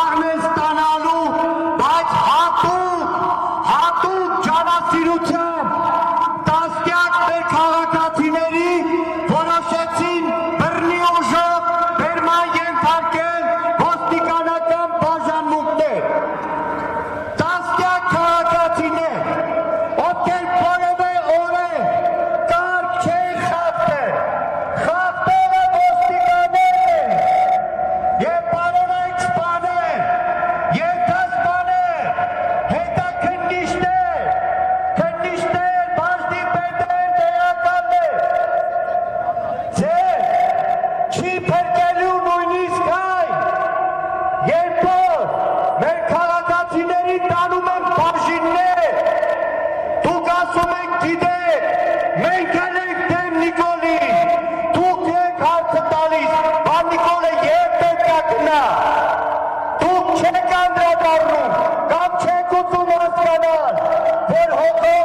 Աղնես տանալու, բայց հատուկ, հատուկ ճանասիրություն չի փրկելու նույնիսկ այն, երբ որ մեր քաղաքացիների տանում են բաժիններ, դուք ասում եք գիտեք, մենք էլ ենք դեմ Նիկոլին, դուք եք հարցը տալիս, բա Նիկոլը երբ պետք է գնա, դուք չեք անդրադառնում, կամ չեք ուզում հասկանալ, որ հոգով